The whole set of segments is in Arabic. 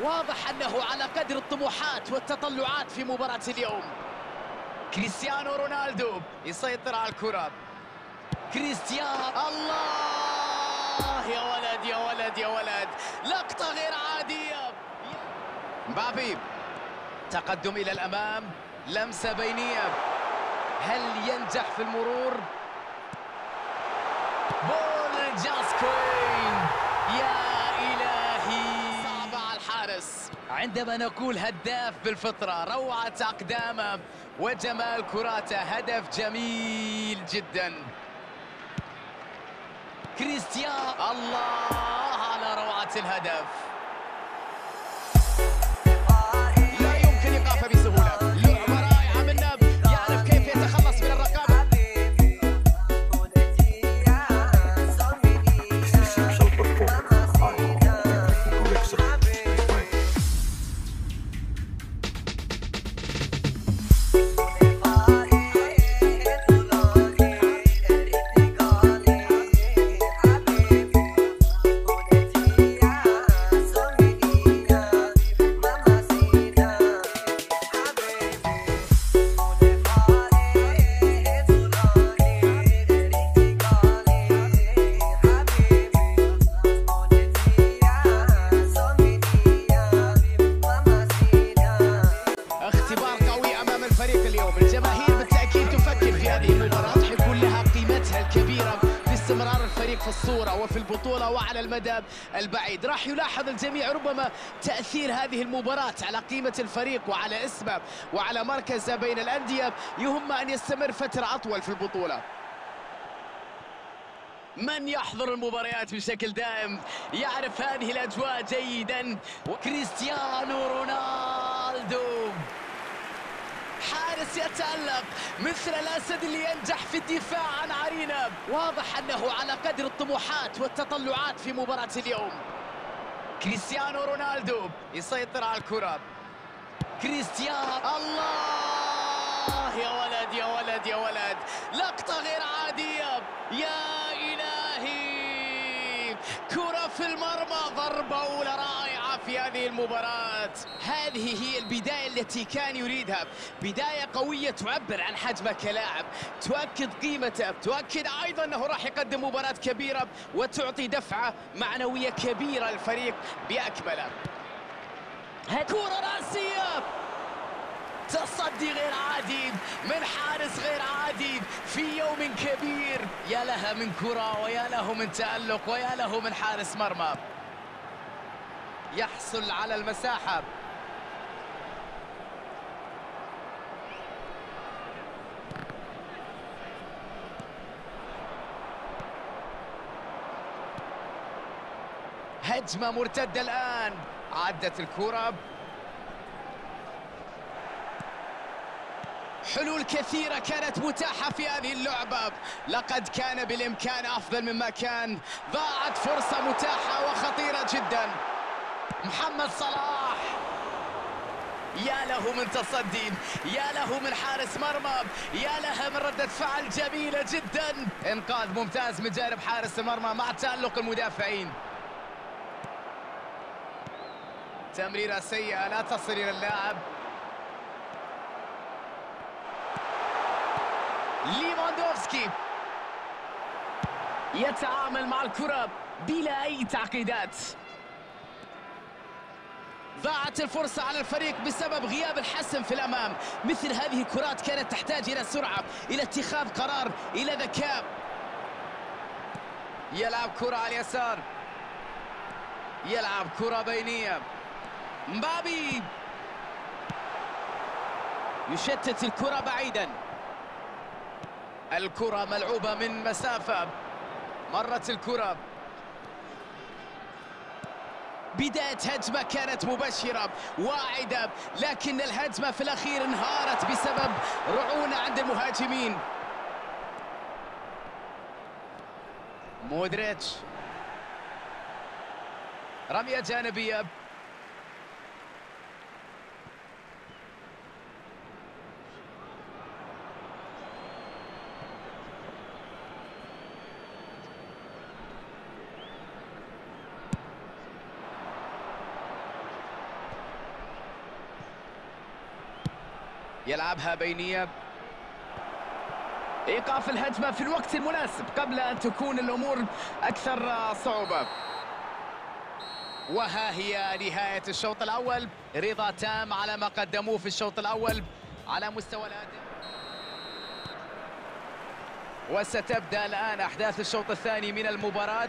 واضح أنه على قدر الطموحات والتطلعات في مباراة اليوم. كريستيانو رونالدو يسيطر على الكرة. كريستيان الله يا ولد يا ولد يا ولد. لقطة غير عادية. مبابي تقدم إلى الأمام لمسة بينية. هل ينجح في المرور؟ بول جاسكوين. يا عندما نقول هداف بالفطرة روعة أقدامه وجمال كراته هدف جميل جدا. كريستيان الله على روعة الهدف. استمرار الفريق في الصورة وفي البطولة وعلى المدى البعيد. راح يلاحظ الجميع ربما تأثير هذه المباراة على قيمة الفريق وعلى اسمه وعلى مركزه بين الأندية. يهم أن يستمر فترة أطول في البطولة. من يحضر المباريات بشكل دائم يعرف هذه الأجواء جيدا. وكريستيانو رونالدو. حارس يتألق مثل الأسد اللي ينجح في الدفاع عن عرينة واضح أنه على قدر الطموحات والتطلعات في مباراة اليوم. كريستيانو رونالدو يسيطر على الكرة. كريستيان الله! يا ولد يا ولد يا ولد. لقطة غير عادية. يا إلهي! كرة في المرمى ضربة المباراة. هذه هي البداية التي كان يريدها. بداية قوية تعبر عن حجمه كلاعب. تؤكد قيمته. تؤكد أيضا أنه راح يقدم مباراة كبيرة وتعطي دفعة معنوية كبيرة للفريق بأكمله. كرة رأسية. تصدي غير عادي. من حارس غير عادي. في يوم كبير. يا لها من كرة ويا له من تألق ويا له من حارس مرمى. يحصل على المساحة. هجمة مرتدة الآن. عدت الكرة. حلول كثيرة كانت متاحة في هذه اللعبة. لقد كان بالإمكان أفضل مما كان. ضاعت فرصة متاحة وخطيرة جدا. محمد صلاح. يا له من تصدي يا له من حارس مرمى يا لها من ردة فعل جميلة جدا. إنقاذ ممتاز من جانب حارس المرمى مع تألق المدافعين. تمريرة سيئة لا تصل إلى اللاعب. ليفاندوفسكي. يتعامل مع الكرة بلا أي تعقيدات. ضاعت الفرصة على الفريق بسبب غياب الحسم في الأمام. مثل هذه الكرات كانت تحتاج إلى سرعة إلى اتخاذ قرار إلى ذكاء. يلعب كرة على اليسار. يلعب كرة بينية. مبابي يشتت الكرة بعيدا. الكرة ملعوبة من مسافة. مرت الكرة. بداية هجمة كانت مبشرة واعدة لكن الهجمة في الأخير انهارت بسبب رعونة عند المهاجمين. مودريتش. رمية جانبية. يلعبها بينية. إيقاف الهجمة في الوقت المناسب قبل أن تكون الأمور أكثر صعوبة. وها هي نهاية الشوط الأول. رضا تام على ما قدموه في الشوط الأول على مستوى الأداء. وستبدأ الآن أحداث الشوط الثاني من المباراة.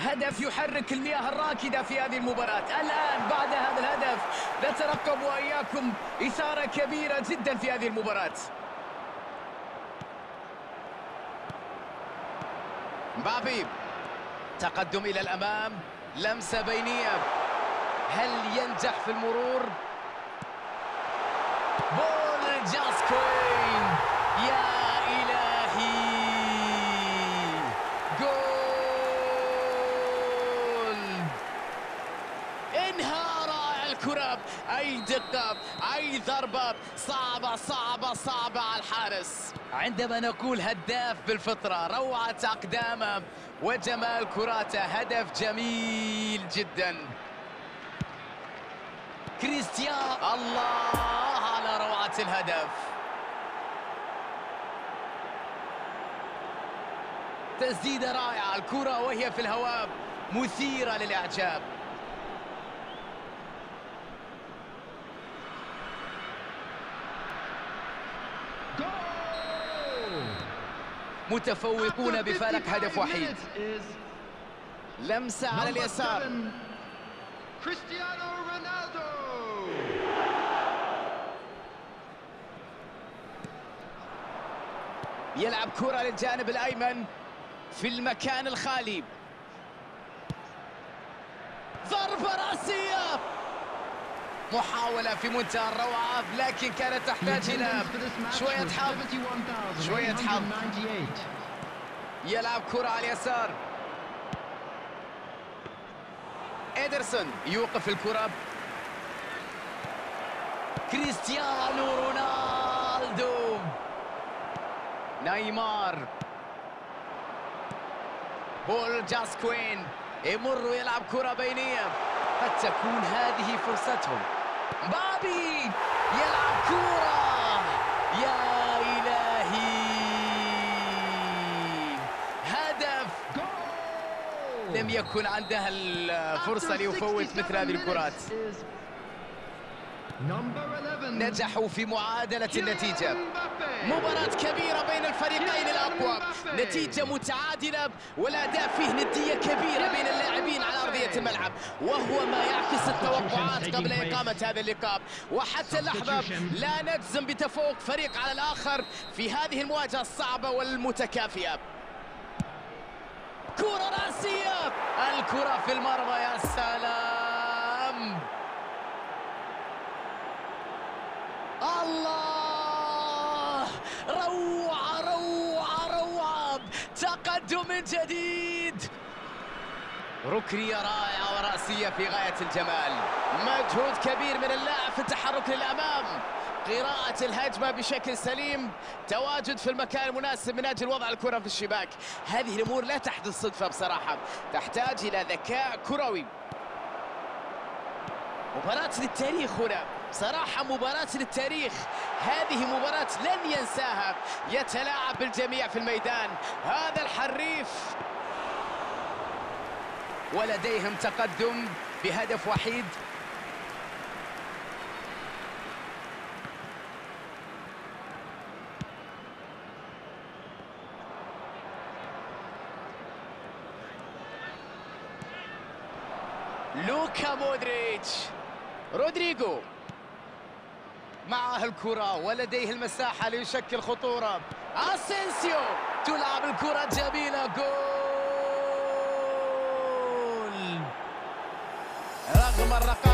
هدف يحرك المياه الراكدة في هذه المباراة. الآن بعد هذا الهدف نترقب وإياكم إثارة كبيرة جدا في هذه المباراة. مبابي تقدم إلى الأمام لمسة بينية. هل ينجح في المرور؟ بول جاسكوين! يا الكرة أي دقة أي ضربة صعبة صعبة صعبة على الحارس. عندما نقول هداف بالفطرة روعة أقدامه وجمال كراته هدف جميل جدا. كريستيان الله على روعة الهدف. تسديدة رائعة الكرة وهي في الهواء مثيرة للإعجاب. متفوقون بفارق هدف وحيد. لمسة على اليسار. كريستيانو رونالدو يلعب كرة للجانب الأيمن في المكان الخالي. ضربة رأسية. محاولة في منتهى الروعة لكن كانت تحتاج إلى شوية حظ. شوية حظ. يلعب كرة على اليسار. إيدرسون يوقف الكرة. كريستيانو رونالدو. نيمار. بول جاسكوين يمر ويلعب كرة بينية. قد تكون هذه فرصتهم. مبابي يلعب كرة يا إلهي. هدف. لم يكن عندها الفرصة ليفوت مثل هذه الكرات. نجحوا في معادلة النتيجة. مباراة كبيرة بين الفريقين الأقوى. نتيجة متعادلة والأداء فيه ندية كبيرة بين اللاعبين. أرضية الملعب وهو ما يعكس التوقعات قبل إقامة هذا اللقاء. وحتى اللحظة لا نجزم بتفوق فريق على الآخر في هذه المواجهة الصعبة والمتكافئة. كرة رأسية. الكرة في المرمى يا سلام. الله! روعة روعة روعة. تقدم من جديد. ركنية رائعة ورأسية في غاية الجمال. مجهود كبير من اللاعب في التحرك للأمام. قراءة الهجمة بشكل سليم. تواجد في المكان المناسب من أجل وضع الكرة في الشباك. هذه الأمور لا تحدث صدفة بصراحة. تحتاج إلى ذكاء كروي. مباراة للتاريخ هنا. صراحة مباراة للتاريخ. هذه مباراة لن ينساها. يتلاعب بالجميع في الميدان. هذا الحريف. ولديهم تقدم بهدف وحيد. لوكا مودريتش رودريجو. معه الكرة ولديه المساحة ليشكل خطورة. أسينسيو تلعب الكرة جميلة جول! رغم الرقابة كان ينجح